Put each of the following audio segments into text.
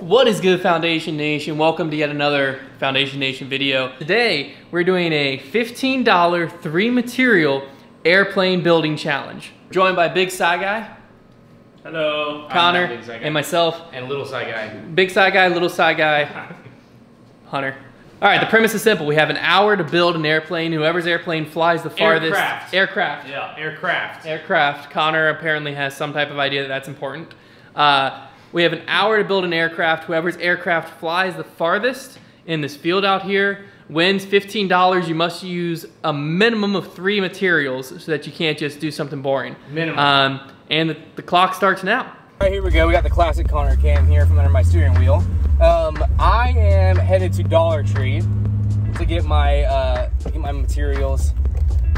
What is good Foundation Nation? Welcome to yet another Foundation Nation video. Today, we're doing a $15 three material airplane building challenge. Joined by Big Sci Guy, Hello. Konner, Big Sci Guy. and myself. And Little Sci Guy. Big Sci Guy, Little Sci Guy, Hunter. All right, the premise is simple. We have an hour to build an airplane. Whoever's airplane flies the farthest. Aircraft. Aircraft. Yeah, aircraft. Aircraft. Konner apparently has some type of idea that that's important. Uh, we have an hour to build an aircraft. Whoever's aircraft flies the farthest in this field out here wins $15. You must use a minimum of three materials so that you can't just do something boring. Minimum. Um, and the, the clock starts now. All right, here we go. We got the classic Konner cam here from under my steering wheel. Um, I am headed to Dollar Tree to get my uh, to get my materials.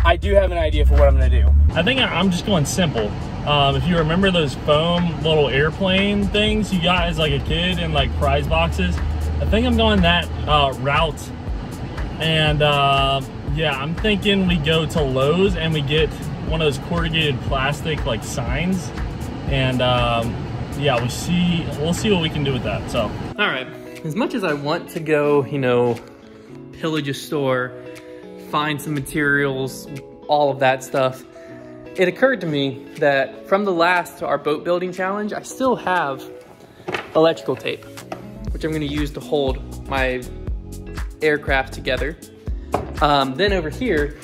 I do have an idea for what I'm gonna do. I think I- I'm just going simple. Um, if you remember those foam little airplane things you got as like a kid in like prize boxes, I think I'm going that uh, route. And uh, yeah, I'm thinking we go to Lowe's and we get one of those corrugated plastic like signs. And um, yeah, we see we'll see what we can do with that. So All right. As much as I want to go, you know, pillage a store, find some materials, all of that stuff, it occurred to me that from the last our boat building challenge, I still have electrical tape, which I'm gonna use to hold my aircraft together. Um, then over here,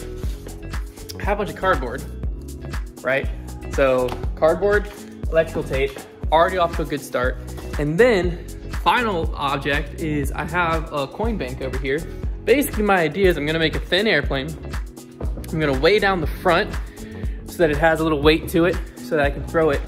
I have a bunch of cardboard, right? So cardboard, electrical tape, already off to a good start. And then final object is I have a coin bank over here. Basically my idea is I'm gonna make a thin airplane. I'm gonna weigh down the front so that it has a little weight to it so that I can throw it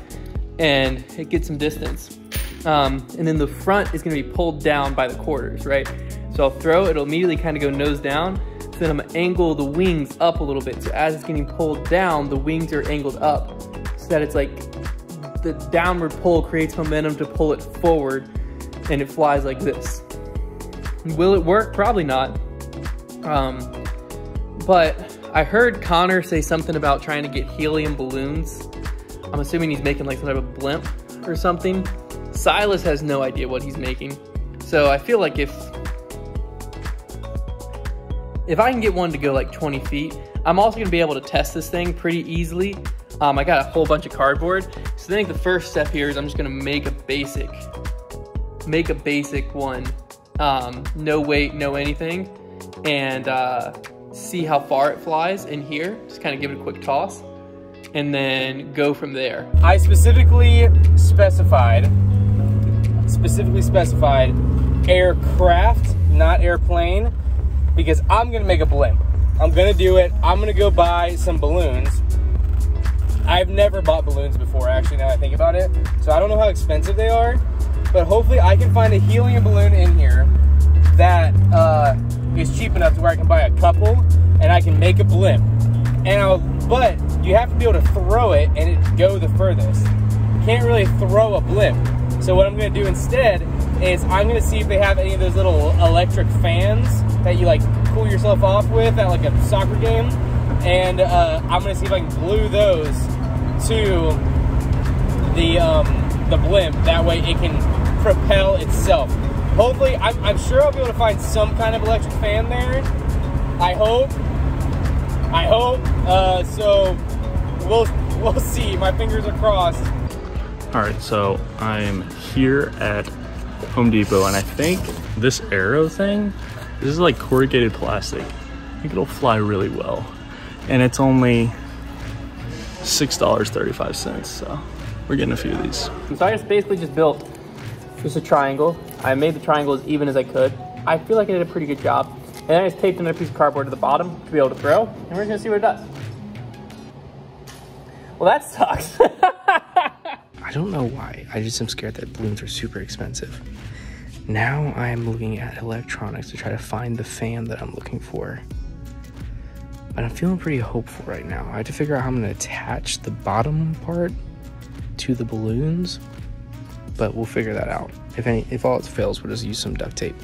and it gets some distance. Um, and then the front is gonna be pulled down by the quarters, right? So I'll throw, it, it'll immediately kind of go nose down. So then I'm gonna angle the wings up a little bit. So as it's getting pulled down, the wings are angled up so that it's like the downward pull creates momentum to pull it forward and it flies like this. Will it work? Probably not. Um, but I heard Konner say something about trying to get helium balloons. I'm assuming he's making like some type of blimp or something. Silas has no idea what he's making. So I feel like if if I can get one to go like 20 feet, I'm also gonna be able to test this thing pretty easily. Um, I got a whole bunch of cardboard. So I think the first step here is I'm just gonna make a basic, make a basic one. Um, no weight, no anything. And uh, see how far it flies in here. Just kind of give it a quick toss. And then go from there. I specifically specified, specifically specified aircraft, not airplane, because I'm gonna make a blimp. I'm gonna do it. I'm gonna go buy some balloons. I've never bought balloons before, actually, now I think about it. So I don't know how expensive they are, but hopefully I can find a helium balloon in here that uh, is cheap enough to where I can buy a couple and I can make a blimp. And I'll, but you have to be able to throw it and it go the furthest. Can't really throw a blimp. So what I'm gonna do instead is I'm gonna see if they have any of those little electric fans that you like cool yourself off with at like a soccer game. And uh, I'm gonna see if I can glue those to the um, the blimp. That way it can propel itself. Hopefully, I'm, I'm sure I'll be able to find some kind of electric fan there. I hope. I hope. Uh, so we'll we'll see. My fingers are crossed. All right, so I'm here at Home Depot, and I think this arrow thing, this is like corrugated plastic. I think it'll fly really well. And it's only $6.35, so we're getting a few of these. So I just basically just built just a triangle. I made the triangle as even as I could. I feel like I did a pretty good job. And then I just taped another piece of cardboard to the bottom to be able to throw. And we're gonna see what it does. Well, that sucks. I don't know why. I just am scared that balloons are super expensive. Now I am looking at electronics to try to find the fan that I'm looking for. But I'm feeling pretty hopeful right now. I have to figure out how I'm to attach the bottom part to the balloons, but we'll figure that out. If any, if all else fails, we'll just use some duct tape.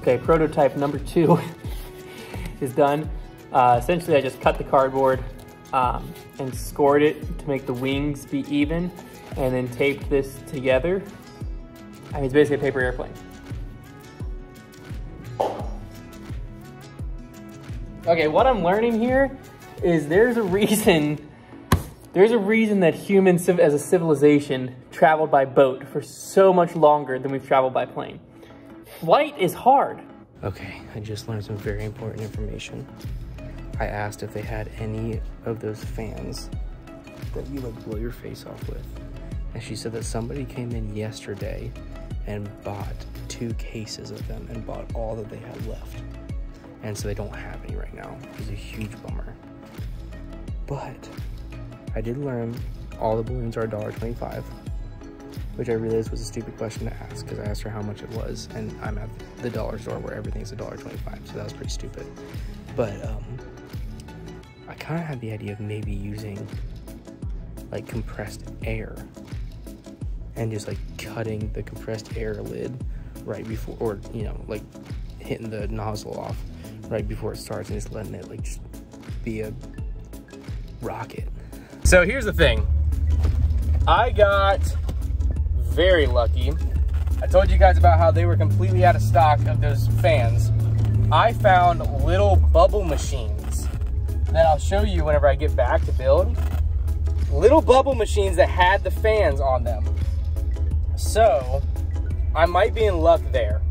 Okay, prototype number two is done. Uh, essentially, I just cut the cardboard um, and scored it to make the wings be even, and then taped this together. I mean, it's basically a paper airplane. Okay, what I'm learning here is there's a reason there's a reason that humans as a civilization traveled by boat for so much longer than we've traveled by plane. Flight is hard. Okay, I just learned some very important information. I asked if they had any of those fans that you like blow your face off with. And she said that somebody came in yesterday and bought two cases of them and bought all that they had left. And so they don't have any right now, which is a huge bummer. But I did learn all the balloons are $1.25, which I realized was a stupid question to ask because I asked her how much it was, and I'm at the dollar store where everything's $1.25, so that was pretty stupid. But um, I kind of had the idea of maybe using like compressed air and just like cutting the compressed air lid right before, or you know, like hitting the nozzle off right before it starts and just letting it like just be a rocket. So here's the thing. I got very lucky. I told you guys about how they were completely out of stock of those fans. I found little bubble machines that I'll show you whenever I get back to build. Little bubble machines that had the fans on them. So I might be in luck there.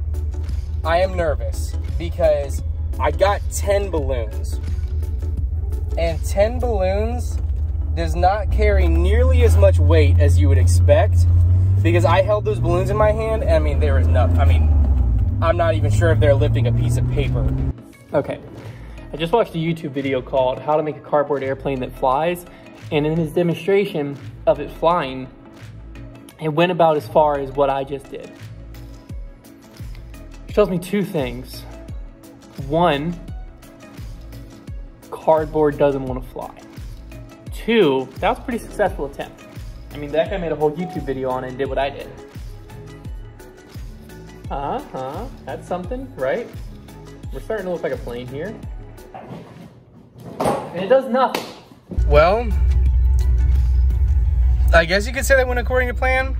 I am nervous because I got 10 balloons. And 10 balloons does not carry nearly as much weight as you would expect because I held those balloons in my hand and I mean there is nothing. I mean I'm not even sure if they're lifting a piece of paper. Okay, I just watched a YouTube video called How to Make a Cardboard Airplane That Flies, and in his demonstration of it flying, it went about as far as what I just did. It tells me two things. One, cardboard doesn't want to fly. Two, that was a pretty successful attempt. I mean, that guy made a whole YouTube video on it and did what I did. Uh-huh, that's something, right? We're starting to look like a plane here. And it does nothing. Well, I guess you could say that went according to plan.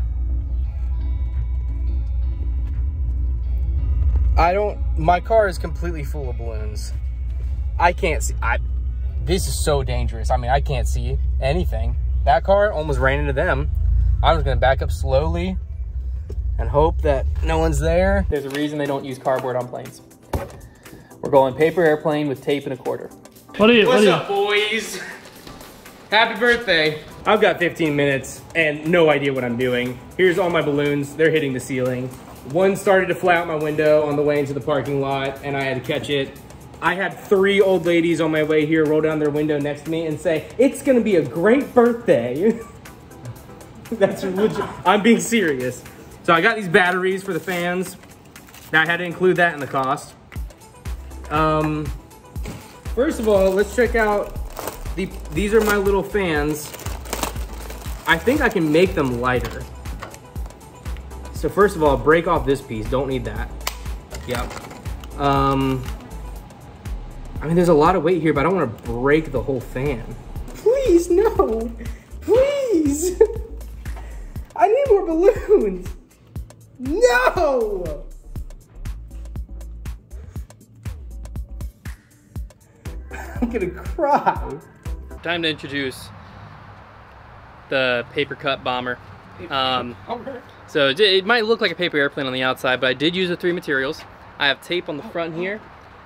I don't, my car is completely full of balloons. I can't see, I, this is so dangerous. I mean, I can't see anything. That car almost ran into them. I'm just gonna back up slowly and hope that no one's there. There's a reason they don't use cardboard on planes. We're going paper airplane with tape and a quarter. What are you? What What's are you? up, boys? Happy birthday. I've got 15 minutes and no idea what I'm doing. Here's all my balloons. They're hitting the ceiling. One started to fly out my window on the way into the parking lot and I had to catch it. I had three old ladies on my way here roll down their window next to me and say, it's gonna be a great birthday. That's legit. I'm being serious. So I got these batteries for the fans. Now I had to include that in the cost. Um, First of all, let's check out the, these are my little fans. I think I can make them lighter. So first of all, break off this piece, don't need that. Yep. Um, I mean, there's a lot of weight here, but I don't wanna break the whole fan. Please, no, please. I need more balloons. No! I'm gonna cry. Time to introduce the paper cut bomber. Um, so it, it might look like a paper airplane on the outside, but I did use the three materials. I have tape on the front here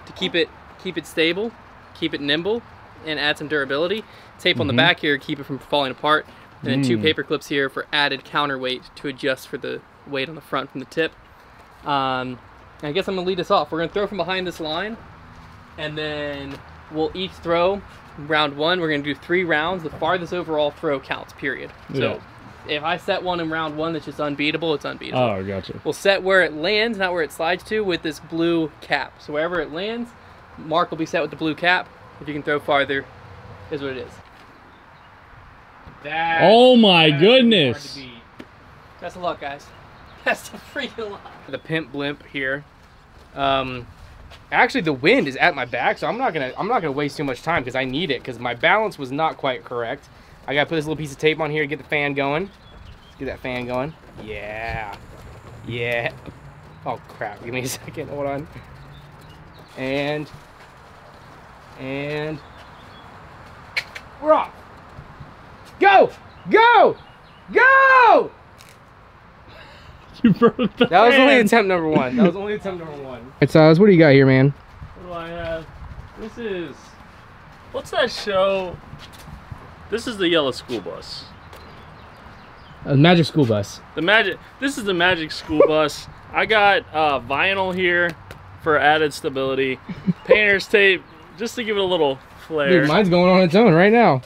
to keep it keep it stable, keep it nimble, and add some durability. Tape on the back here, keep it from falling apart, and then two paper clips here for added counterweight to adjust for the weight on the front from the tip. Um, I guess I'm gonna lead us off. We're gonna throw from behind this line, and then we'll each throw round one. We're gonna do three rounds. The farthest overall throw counts. Period. So if I set one in round one that's just unbeatable, it's unbeatable. Oh, gotcha. We'll set where it lands, not where it slides to, with this blue cap. So wherever it lands, mark will be set with the blue cap. If you can throw farther, is what it is. That Oh my that is goodness. hard to beat. Best of luck, guys. Best of freaking luck. The pimp blimp here. Um, actually, the wind is at my back, so I'm not gonna I'm not gonna waste too much time because I need it because my balance was not quite correct. I gotta put this little piece of tape on here to get the fan going. Let's get that fan going. Yeah, Yeah. Oh crap, give me a second, hold on. And, and, we're off. Go, go, go! You broke the That was only attempt number one. That was only attempt number one. It's Silas, what do you got here, man? What do I have? This is. What's that show? This is the Yellow School Bus. A magic school bus. The magic. This is the Magic School Bus. I got uh, vinyl here for added stability. Painter's tape just to give it a little flair. Dude, mine's going on its own right now.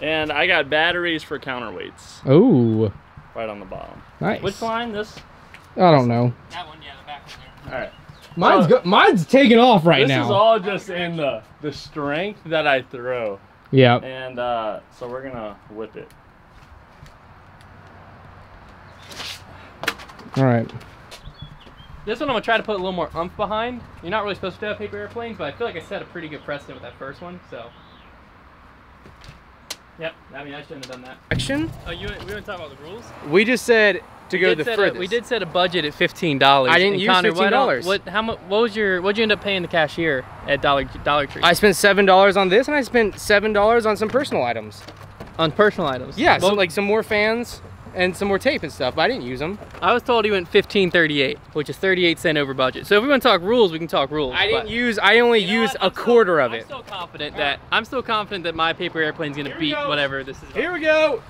and I got batteries for counterweights Oh, right on the bottom. nice. Which line? This. I don't know. That one, yeah, the back one there. All right. Mine's Uh, go- mine's taking off right this now. This is all just in the the strength that I throw, yeah. and uh, so we're gonna whip it. All right. This one I'm gonna try to put a little more umph behind. You're not really supposed to have paper airplanes, but I feel like I set a pretty good precedent with that first one, so. Yep, I mean, I shouldn't have done that. Action. Oh, you, we didn't talk about the rules? We just said to We go did the set furthest. A, we did set a budget at fifteen dollars. I didn't use Konner, why don't- $15. What? How much? What was your? What'd you end up paying the cashier at Dollar Dollar Tree? I spent seven dollars on this, and I spent seven dollars on some personal items. on personal items. Yeah, so like some more fans and some more tape and stuff. But I didn't use them. I was told he went fifteen thirty eight, which is thirty eight cent over budget. So if we want to talk rules, we can talk rules. I didn't use. I only You know used a I'm still- quarter of I'm it. still confident that I'm still confident that my paper airplane's gonna beat go. whatever this is. Here we go.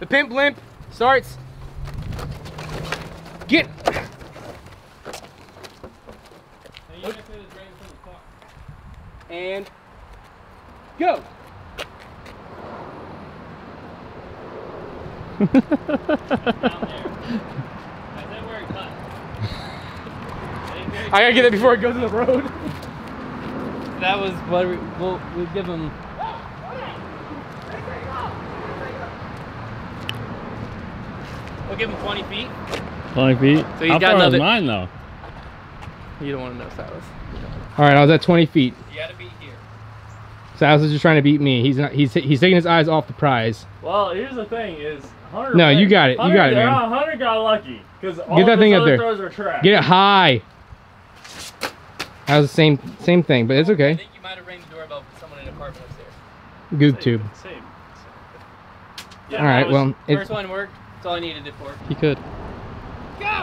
The pimp blimp starts. Get. And go. I gotta get that before it goes in the road. That was what we, we'll, we'll give him. We'll give him 20 feet. Twenty feet. So he's How got far another- is mine though? You don't want to know, Silas. All right, I was at 20 feet. You gotta be here. Silas is just trying to beat me. He's not. He's he's taking his eyes off the prize. Well, here's the thing: is Hunter. No, you got it. You got it, man. Hunter got lucky because all Get that of thing his up there. throws are trash. Get it high. That was the same same thing, but it's okay. I okay. think you might have rang the doorbell for someone in an apartment upstairs. Goob tube. Same. same. All right. was- Well, it, First one worked. That's all I needed it for. You could.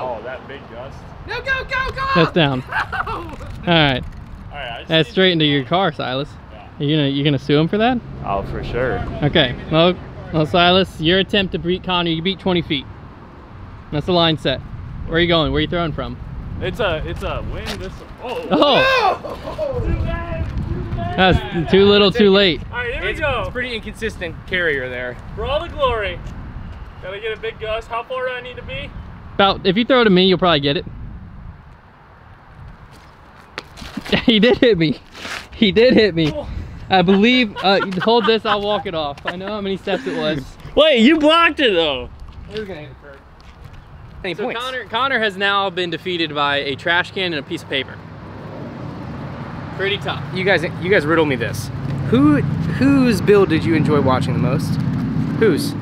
Oh, that big gust. no, go, go, go. That's down. All right. All right. I just That's straight into your car, Silas. Yeah. You gonna you gonna sue him for that? Oh, for sure. Okay. Well, well, Silas, your attempt to beat Konner, you beat 20 feet. That's the line set. Where are you going? Where are you throwing from? It's a it's a win. This. Oh. Oh, Too bad. Too bad. that's too little, too late. All right, here we It's, go. it's pretty inconsistent carrier there. For all the glory. Gotta get a big gust. How far do I need to be? About if you throw it to me, you'll probably get it. he did hit me. He did hit me. Oh. I believe. Uh, hold this. I'll walk it off. I know how many steps it was. Wait, you blocked it though. Who's gonna hit it first? Any So points? Konner, Konner has now been defeated by a trash can and a piece of paper. Pretty tough. You guys, you guys riddle me this. Who, whose build did you enjoy watching the most? Whose?